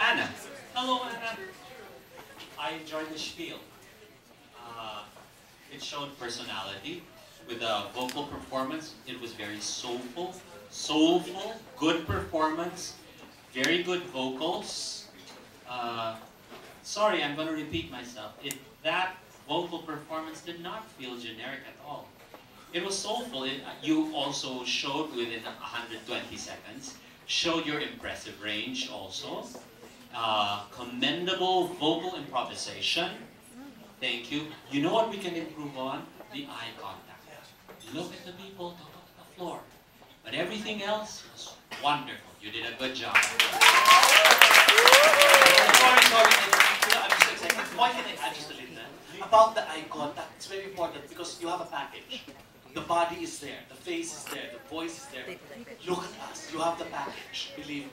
Ana. Hello, Ana. I enjoyed the spiel. Uh, it showed personality. With a vocal performance, it was very soulful, soulful, good performance, very good vocals. Uh, sorry, I'm going to repeat myself. It, that vocal performance did not feel generic at all. It was soulful. It, you also showed within 120 seconds, showed your impressive range also. Uh, commendable vocal improvisation. Thank you. You know what we can improve on? The eye contact. Look at the people, look at the floor. But everything else was wonderful. You did a good job. sorry, sorry. I'm just excited. Why can I add just a little? About the eye contact, it's very important because you have a package. The body is there, the face is there, the voice is there. Look at us, you have the package, believe me.